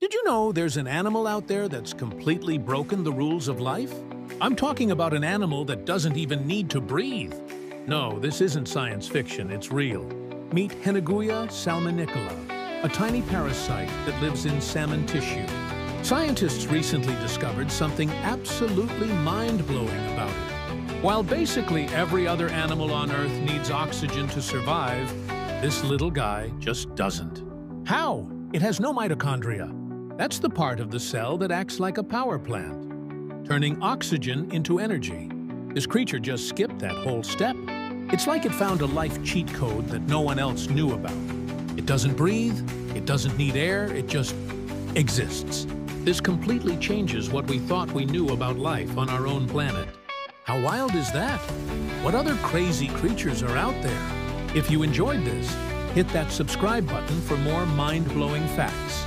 Did you know there's an animal out there that's completely broken the rules of life? I'm talking about an animal that doesn't even need to breathe. No, this isn't science fiction, it's real. Meet Henneguya salminicola, a tiny parasite that lives in salmon tissue. Scientists recently discovered something absolutely mind-blowing about it. While basically every other animal on Earth needs oxygen to survive, this little guy just doesn't. How? It has no mitochondria. That's the part of the cell that acts like a power plant, turning oxygen into energy. This creature just skipped that whole step. It's like it found a life cheat code that no one else knew about. It doesn't breathe, it doesn't need air, it just exists. This completely changes what we thought we knew about life on our own planet. How wild is that? What other crazy creatures are out there? If you enjoyed this, hit that subscribe button for more mind-blowing facts.